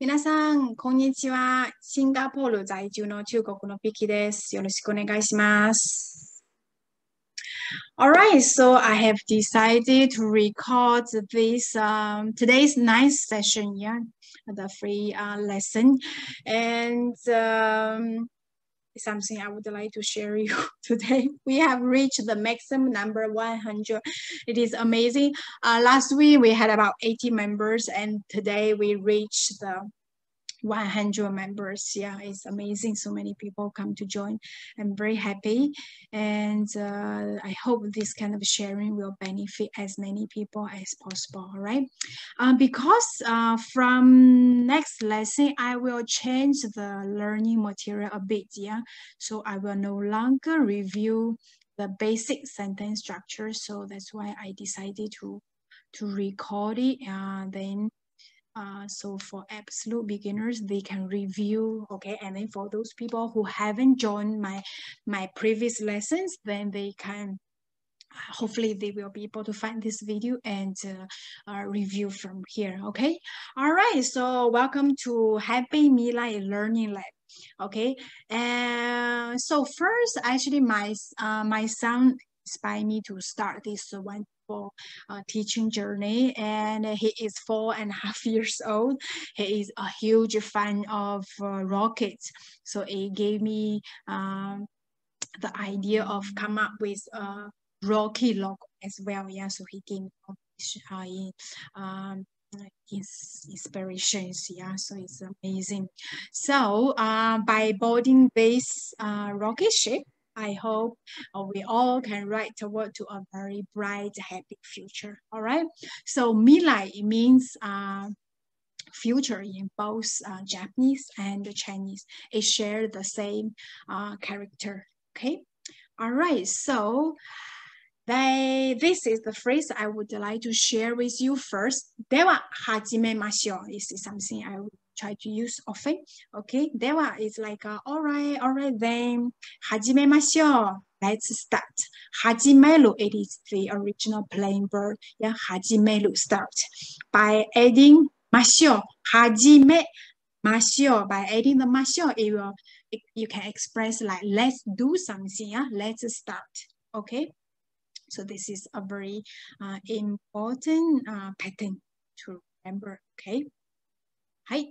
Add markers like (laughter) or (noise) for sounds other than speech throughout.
皆さん、こんにちは。シンガポール在住の中国のピキです。よろしくお願いします。Alright, so I have decided to record this um, today's ninth session, yeah, the free uh, lesson, and um, something I would like to share (laughs) you today. We have reached the maximum number 100. It is amazing. Uh, last week we had about 80 members and today we reached the 100 members. Yeah, it's amazing. So many people come to join. I'm very happy. And uh, I hope this kind of sharing will benefit as many people as possible. All right. Um, because uh, from next lesson, I will change the learning material a bit. Yeah. So I will no longer review the basic sentence structure. So that's why I decided to to record it and then uh, so for absolute beginners, they can review, okay? And then for those people who haven't joined my, my previous lessons, then they can, hopefully they will be able to find this video and uh, uh, review from here, okay? All right, so welcome to Happy MIRAI Learning Lab okay and so first actually my uh, my son inspired me to start this one for uh, teaching journey and he is four and a half (laughs) years old. He is a huge fan of uh, rockets. So it gave me um, the idea of come up with a rocket logo as well. Yeah, so he gave me uh, um, his inspirations yeah so it's amazing so uh, by building this uh, rocket ship I hope uh, we all can write toward to a very bright, happy future. All right. So Mirai means uh, future in both uh, Japanese and Chinese. It share the same uh, character. Okay. All right. So they, this is the phrase I would like to share with you first. では始めましょう is something I would try to use often. Okay, では is like, uh, alright, alright then, 始めましょう. Let's start. 始める it is the original plain verb. Yeah, 始める start. By adding ましょう、始めましょう. By adding the ましょう, it will, it, you can express like, let's do something. Yeah, let's start. Okay. So this is a very uh, important uh, pattern to remember. Okay. Hi.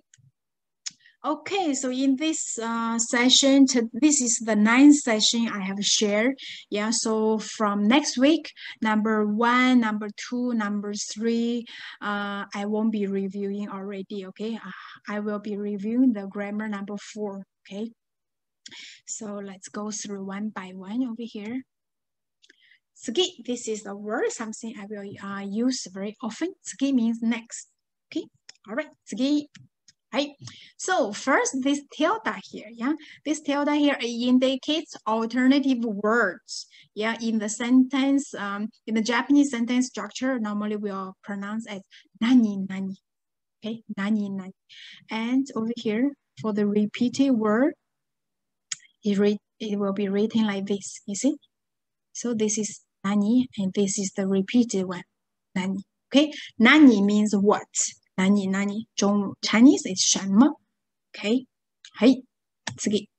Okay, so in this uh, session, this is the ninth session I have shared. Yeah, so from next week, number one, number two, number three, uh, I won't be reviewing already, okay? Uh, I will be reviewing the grammar number four, okay? So let's go through one by one over here. Tsugi, this is a word, something I will uh, use very often. Tsugi means next, okay? All right, tsugi right? So first, this tilde here, yeah, this tilde here indicates alternative words, yeah, in the sentence, um, in the Japanese sentence structure, normally we'll pronounce as nani nani, okay, nani nani, and over here for the repeated word, it read it will be written like this. You see, so this is nani, and this is the repeated one, nani. Okay, nani means what? 何何中 Chinese is 什么 Okay はい次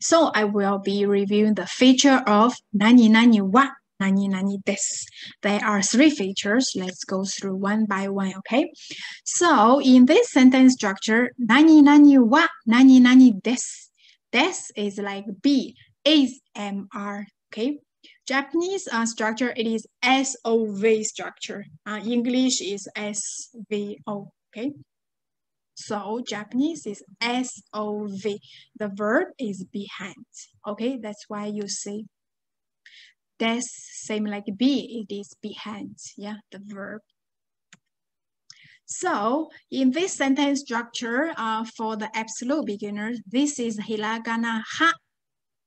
So I will be reviewing the feature of 何々は何々です There are three features. Let's go through one by one, okay? So in this sentence structure, 何々は何々です This is like B, is, M, R, okay? Japanese uh, structure, it is SOV structure. Uh, English is SVO, okay? So Japanese is SOV. The verb is behind, okay? That's why you see that's same like be, it is behind, yeah, the verb. So in this sentence structure, uh, for the absolute beginners, this is hiragana ha,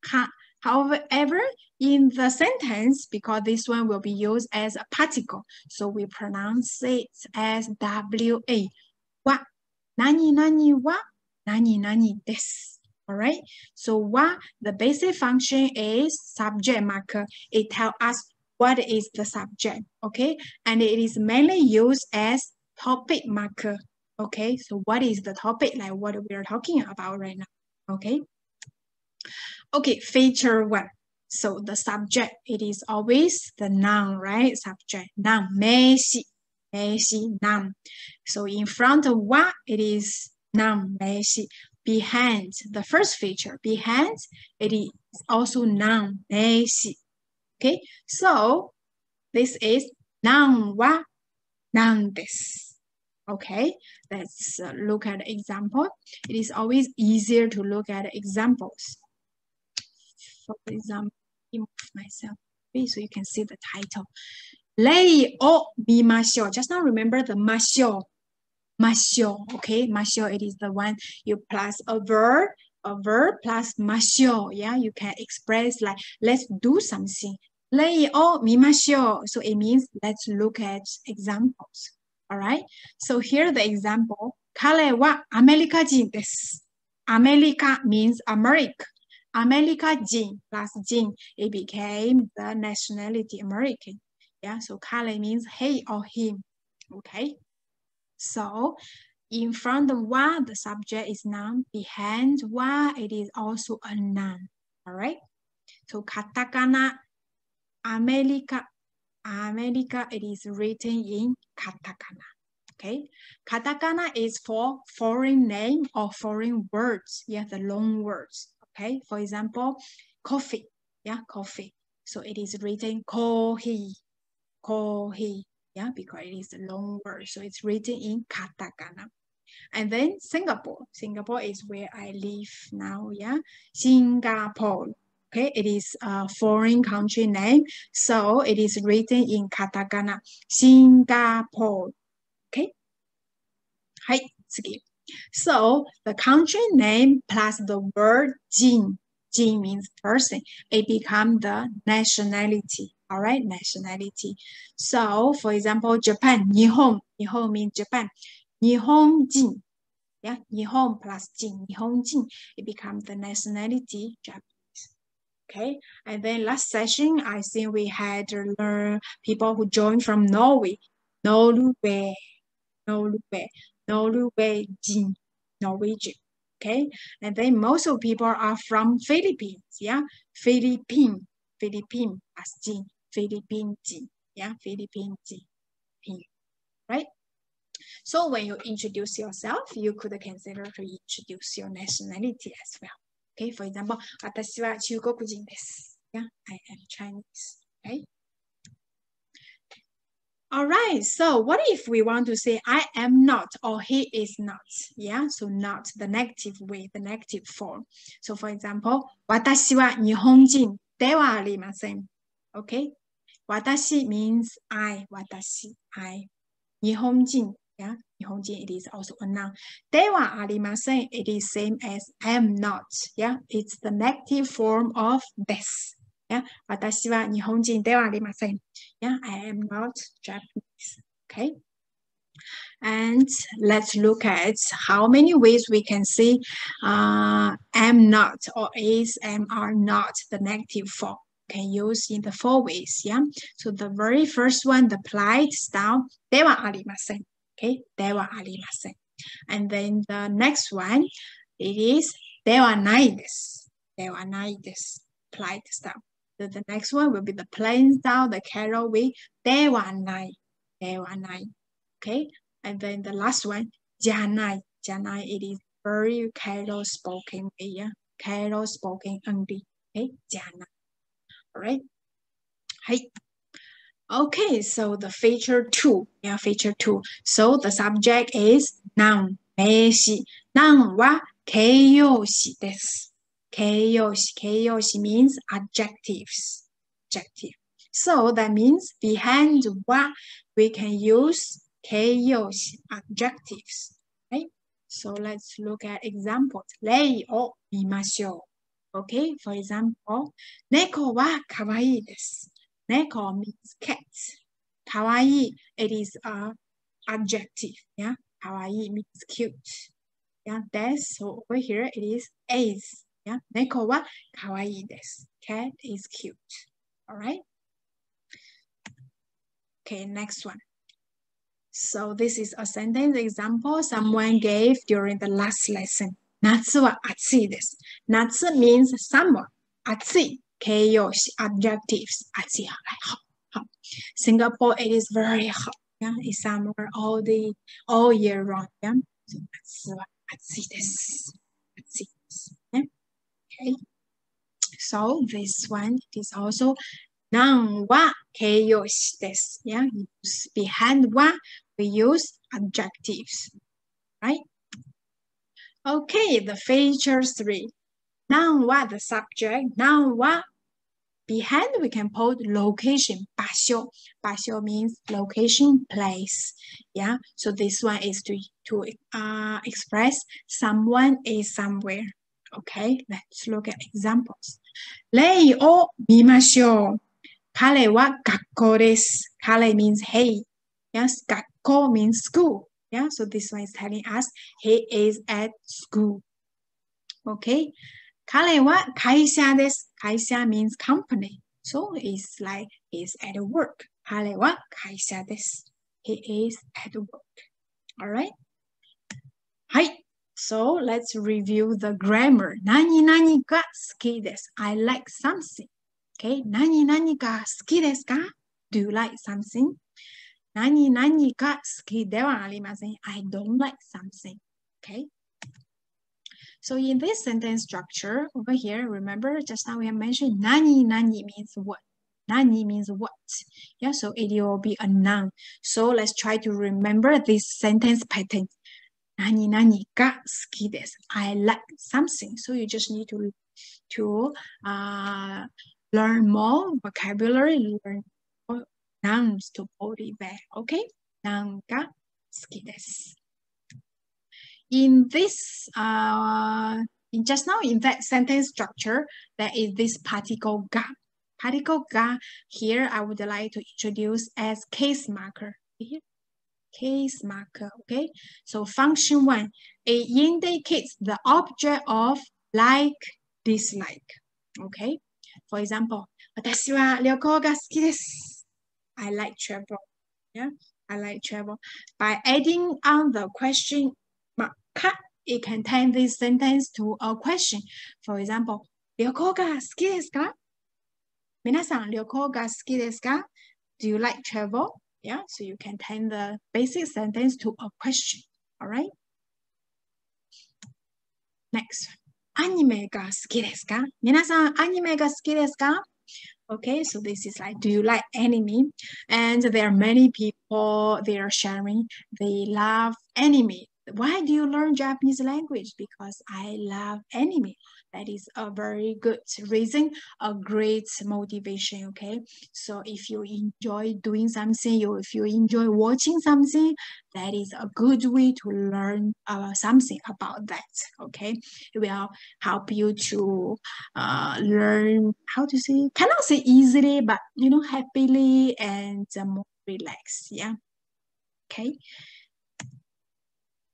ha. However, in the sentence, because this one will be used as a particle, so we pronounce it as WA. Wa, nani nani wa, nani nani des. All right, so wa, the basic function is subject marker. It tells us what is the subject, okay? And it is mainly used as topic marker, Okay, so what is the topic? Like what we are talking about right now. Okay. Okay, feature one. So the subject, it is always the noun, right? Subject, noun, 名詞,名詞, noun. So in front of what, it is noun, 名詞. Behind, the first feature, behind, it is also noun, 名詞. Okay, so this is noun wa, noun this. Okay, let's uh, look at example. It is always easier to look at examples for example, myself. So you can see the title. Lay o be masio. Just now remember the masio. Masio, okay? Masio, it is the one you plus a verb, a verb plus masio. Yeah, you can express like, let's do something. Lay o be masio. So it means let's look at examples. All right? So here the example. Kale wa America jin desu. America means America. America Jin plus Jin, it became the nationality American. Yeah, so Kale means he or him. Okay. So in front of wa, the subject is noun. Behind wa, it is also a noun. All right. So katakana, America, America, it is written in katakana. Okay, katakana is for foreign name or foreign words. Yeah, the long words. Okay, for example, coffee. Yeah, coffee. So it is written kohi, kohi. Yeah, because it is a long word. So it's written in katakana. And then Singapore. Singapore is where I live now. Yeah, Singapore. Okay, it is a foreign country name. So it is written in katakana. Singapore. Okay. はい、次。 So the country name plus the word Jin, Jin means person, it become the nationality. All right, nationality. So for example, Japan, Nihon, Nihon means Japan. Nihon Jin, yeah, Nihon plus Jin, Nihon Jin, it becomes the nationality Japanese. Okay, and then last session, I think we had learned people who joined from Norway. Norway, Norway. Norwegian, Norwegian. Okay, and then most of people are from Philippines. Yeah, Philippine, Philippine as Jin, Philippine Jin. Yeah, Philippine Jin. Right. So when you introduce yourself, you could consider to introduce your nationality as well. Okay, for example, 私は中国人です。Yeah, I am Chinese. Okay. All right, so what if we want to say I am not or he is not? Yeah, so not the negative way, the negative form. So for example, 私は日本人ではありません。Okay? 私 means I, 私, I. 日本人 yeah, 日本人 it is also a noun. ではありません it is same as am not. Yeah, it's the negative form of this. Yeah, 私は日本人ではありません。Yeah, I am not Japanese. Okay. And let's look at how many ways we can say uh, am not or is, am, are not the negative form. Can use in the four ways. Yeah. So the very first one, the polite style, ではありません. Okay. ではありません. And then the next one, it is ではないです。ではないです. Polite style. The, the next one will be the plain style, the carol with day one night, day one night. Okay, and then the last one, janai, janai. It is very carol spoken way, yeah? carol spoken only. Okay, janai. All right. Hey. Okay, so the feature two, yeah, feature two. So the subject is noun, 名詞。noun は形容詞です。Keiyoshi. Keiyoshi means adjectives. Adjective. So that means behind wa, we can use keiyoshi, adjectives. Right? So let's look at examples. Lei o imashou. Okay, for example, neko wa kawaii desu. Neko means cat. Kawaii, it is a adjective. Yeah, kawaii means cute. Yeah, that's so over here it is ace. Yeah, 猫は可愛いです。Cat is cute. Alright? Okay, next one. So this is a sentence example someone gave during the last lesson. 夏は暑いです。夏 means summer. 暑い形容詞 adjectives 暑い好好 Singapore it is very hot. Yeah, it's summer all the all year round. Yeah, so 夏は暑いです。 Okay. So this one is also noun wa use this. Yeah, behind wa we use adjectives, right? Okay, the feature three. Noun wa the subject. Noun wa behind we can put location. basho. Basho means location, place. Yeah, so this one is to to uh, express someone is somewhere. Okay, let's look at examples. 例を見ましょう。彼は学校です。彼 means hey. Yes, 学校 means school. Yeah, so this one is telling us he is at school. Okay. 彼は会社です。会社 means company. So it's like he's at work. 彼は会社です。He is at work. Alright? はい。 So let's review the grammar. 何々が好きです。I like something. Okay? 何々が好きですか Do you like something? 何々が好きではありません。I don't like something. Okay? So in this sentence structure over here, remember just now we have mentioned nani nani means what? Nani means what? Yeah, so it will be a noun. So let's try to remember this sentence pattern. I like something. So you just need to to uh, learn more vocabulary, learn more nouns to it there. Okay? Noun ga suki desu. In this, uh, in just now in that sentence structure, there is this particle ga. Particle ga here I would like to introduce as case marker. Here, case marker, okay? So function one, it indicates the object of like, dislike, okay? For example, 私は旅行が好きです。I like travel. Yeah, I like travel. By adding on the question mark, it can turn this sentence to a question. For example, 旅行が好きですか皆さん、旅行が好きですか Do you like travel? Yeah, so you can turn the basic sentence to a question, all right? Next, anime ga suki desu ka? Minasan, anime ga suki desu ka? Okay, so this is like, do you like anime? And there are many people, they are sharing, they love anime. Why do you learn Japanese language? Because I love anime. That is a very good reason, a great motivation. Okay, so if you enjoy doing something, you if you enjoy watching something, that is a good way to learn uh, something about that. Okay, it will help you to uh, learn how to say cannot say easily, but you know happily and uh, more relaxed. Yeah. Okay.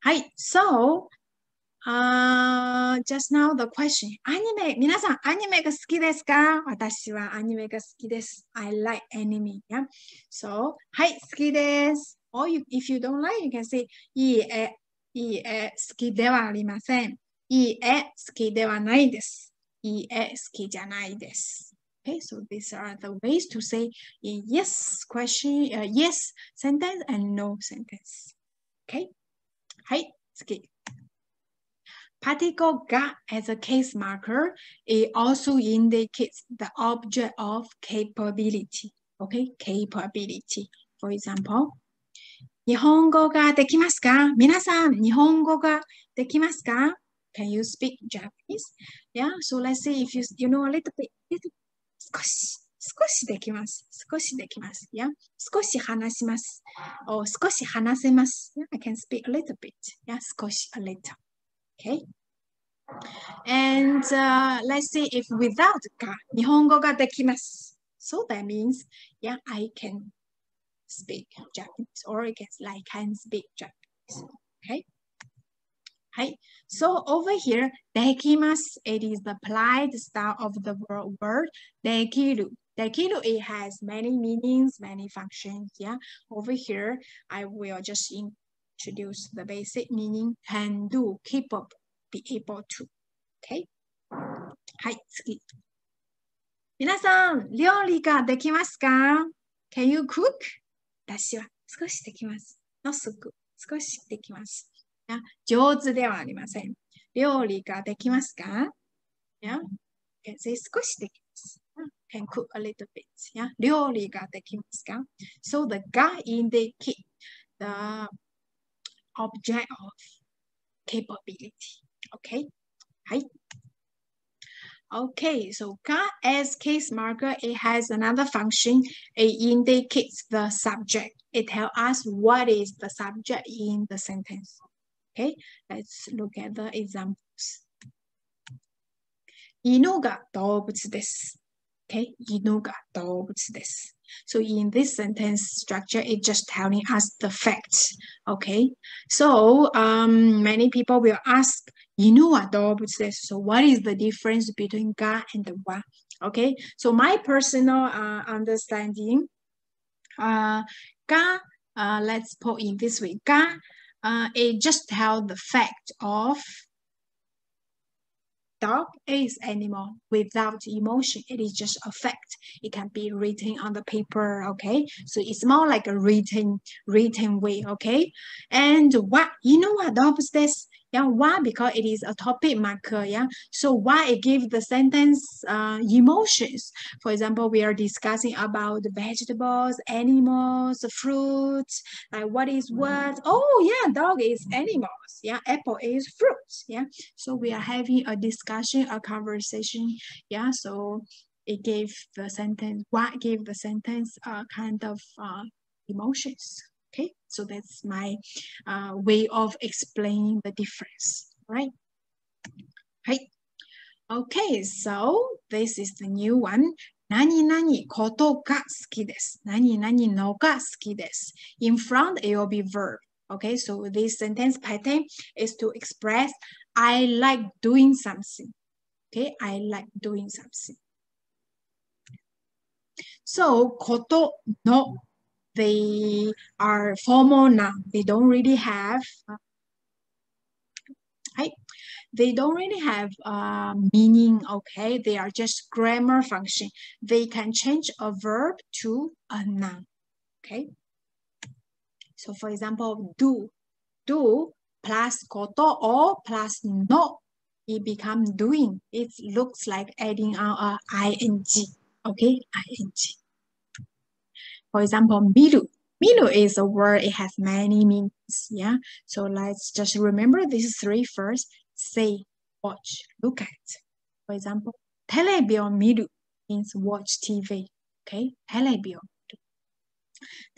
Hi. So, uh, just now the question. アニメ、皆さん、アニメが好きですか私はアニメが好きです。I like anime. Yeah. So, はい、好きです。Or you, if you don't like, you can say, いいえ、いいえ、好きではありません。いいえ、好きではないです。いいえ、好きじゃないです。Okay, so these are the ways to say yes question, uh, yes sentence and no sentence. Okay. はい、次。 Particle ga as a case marker, it also indicates the object of capability. Okay, capability. For example, 日本語ができますか皆さん、日本語ができますか Can you speak Japanese? Yeah, so let's say if you, you know a little bit, little, 少し少しできます。少しできます。Yeah? 少し話します。or 少し話せます。Yeah? I can speak a little bit. Yeah? 少し a little. Okay? And、uh, let's say if without か、日本語ができます。So that means, yeah, I can speak Japanese or I can, I can speak Japanese. Okay? はい。So over here, できます。It is the applied style of the word できる。 Dekiru, it has many meanings, many functions. Yeah. Over here, I will just introduce the basic meaning. Can do, capable, be able to. Okay. はい、次。皆さん、料理ができますか ?Can you cook? 私は少しできます。のすぐ、少しできます。上手ではありません。料理ができますか Yeah. Can say 少しできます。Can cook a little bit. Yeah. 料理ができますか So the が indicate the object of capability. Okay. はい。Okay, so ga as case marker, it has another function. It indicates the subject. It tells us what is the subject in the sentence. Okay, let's look at the examples. 犬が動物です。 okay? Inuga dogs this. So in this sentence structure, it's just telling us the facts, okay? So um, many people will ask, Inuwa dogs this. So what is the difference between ga and the wa? Okay, so my personal uh, understanding, uh, ga, uh, let's put in this way, ga, uh, it just tell the fact of dog is animal without emotion. It is just a fact. It can be written on the paper, okay? So it's more like a written, written way, okay? And what, you know what dog is this? Yeah, why? Because it is a topic marker. Yeah. So why it gives the sentence uh, emotions. For example, we are discussing about the vegetables, animals, fruits. Like what is what? Oh yeah, dog is animals. Yeah, apple is fruits. Yeah. So we are having a discussion, a conversation. Yeah. So it gave the sentence. What gave the sentence a uh, kind of uh, emotions. Okay, so that's my uh, way of explaining the difference, right? Right. Okay, so this is the new one. 何々ことが好きです。何々のが好きです。In front, it will be verb. Okay, so this sentence pattern is to express I like doing something. Okay, I like doing something. So, ことの they are formal noun. They don't really have, uh, right? They don't really have uh, meaning, okay? They are just grammar function. They can change a verb to a noun, okay? So for example, do, do plus koto or plus no, it becomes doing. It looks like adding on a ing, okay? ing. For example, miru. Miru is a word, it has many meanings. Yeah. So let's just remember these three first. Say, watch, look at. For example, telebio miru means watch TV. Okay. Telebio.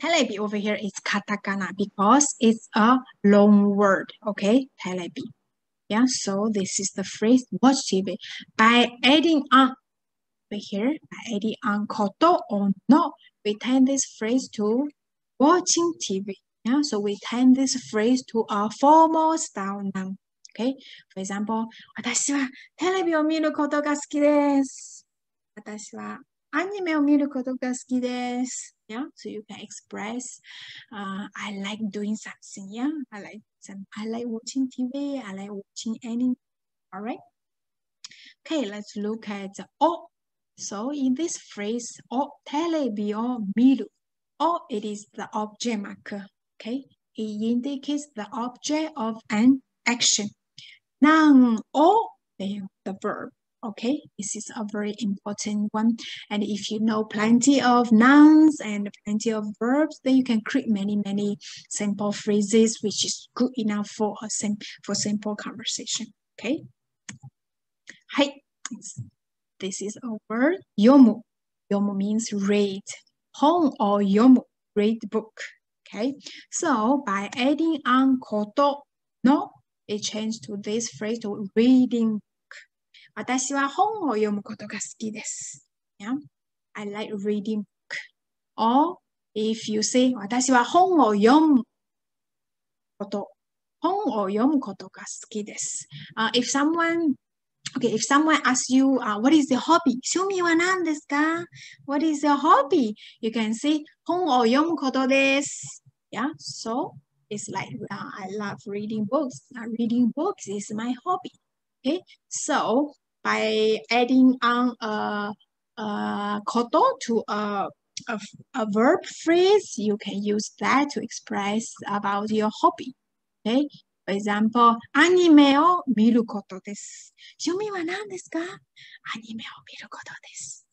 Telebi over here is katakana because it's a long word. Okay. Telebi. Yeah. So this is the phrase watch TV. By adding on over here, by adding on koto or no, we tend this phrase to watching TV. Yeah, so we tend this phrase to a formal style noun. Okay, for example, 私はテレビを見ることが好きです。私はアニメを見ることが好きです。Yeah, so you can express, uh, I like doing something. Yeah, I like some, I like watching TV. I like watching anime. All right. Okay, let's look at oh so in this phrase, o telebio miru, o it is the object marker, okay? It indicates the object of an action. Noun o the verb, okay? This is a very important one. And if you know plenty of nouns and plenty of verbs, then you can create many, many simple phrases, which is good enough for a sim for simple conversation, okay? Hi. This is a word. Yomu. Yomu means read. Hon or yomu, read book. Okay. So by adding on koto no, it changed to this phrase to reading book. 私は本を読むことが好きです。Yeah. I like reading book. Or if you say 私は本を読むこと、本を読むことが好きです。Uh, if someone Okay, if someone asks you, uh, what is your hobby? 趣味は何ですか What is your hobby? You can say, 本を読むことです。Yeah, so it's like uh, I love reading books. Uh, reading books is my hobby. Okay, so by adding on a, a koto to a, a, a verb phrase, you can use that to express about your hobby. Okay, for example, アニメを見ることです。趣味は何ですかアニメを見ることです。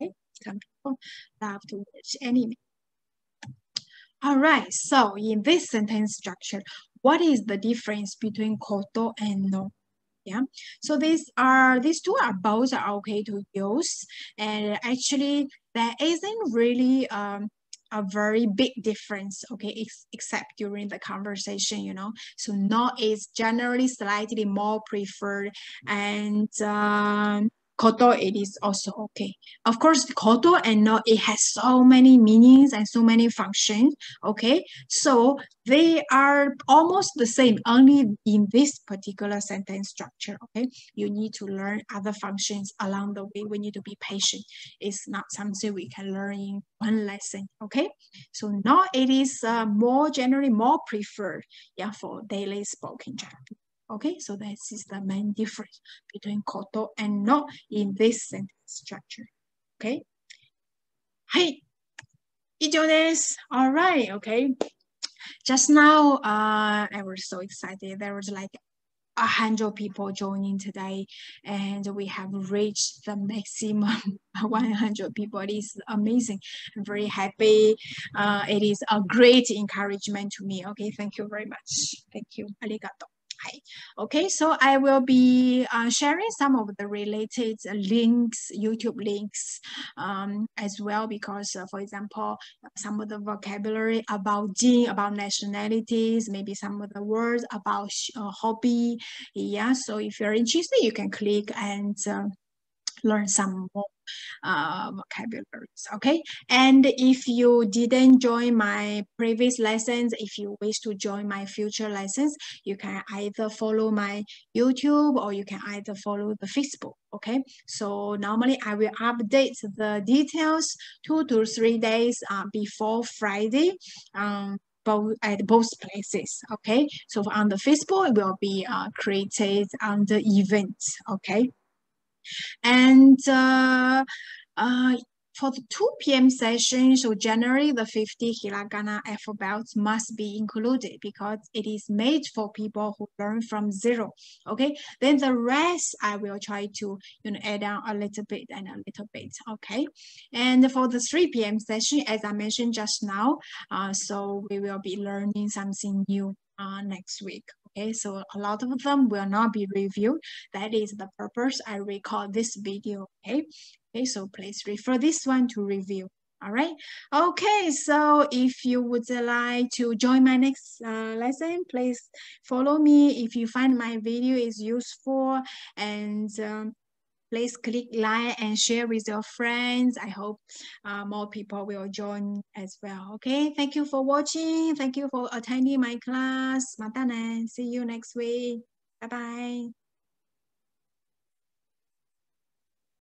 Okay? Some people love to watch anime. All right, so in this sentence structure, what is the difference between koto and no? Yeah, so these are these two are both are okay to use, and actually there isn't really um a very big difference, okay, ex except during the conversation, you know. So no is generally slightly more preferred and um, koto it is also okay. Of course koto and no it has so many meanings and so many functions okay? So they are almost the same only in this particular sentence structure okay? You need to learn other functions along the way. We need to be patient. It's not something we can learn in one lesson okay? So now it is uh, more generally more preferred yeah for daily spoken Japanese Okay, so this is the main difference between koto and no in this sentence structure. Okay. はい。以上です。Alright, okay. Just now, uh, I was so excited. There was like a hundred people joining today, and we have reached the maximum (laughs) 100 people. It is amazing. I'm very happy. Uh, it is a great encouragement to me. Okay, thank you very much. Thank you. Arigato. Okay, so I will be uh, sharing some of the related links, YouTube links um, as well, because uh, for example, some of the vocabulary about gene, about nationalities, maybe some of the words about uh, hobby. Yeah, so if you're interested, you can click and uh, learn some more uh, vocabularies, okay? And if you didn't join my previous lessons, if you wish to join my future lessons, you can either follow my YouTube or you can either follow the Facebook, okay? So normally I will update the details two to three days uh, before Friday. Um, both at both places okay so on the facebook it will be uh, created under events okay and uh, uh, for the 2 p.m. session, so generally the 50 hiragana alphabets must be included because it is made for people who learn from zero. Okay, then the rest I will try to you know add on a little bit and a little bit. Okay, and for the 3 p.m. session, as I mentioned just now, uh, so we will be learning something new uh, next week. Okay, so a lot of them will not be reviewed. That is the purpose I record this video. Okay, okay, so please refer this one to review. All right. Okay, so if you would like to join my next uh, lesson, please follow me. If you find my video is useful and um, please click like and share with your friends. I hope uh, more people will join as well. Okay, thank you for watching. Thank you for attending my class. Matanen. See you next week. Bye-bye.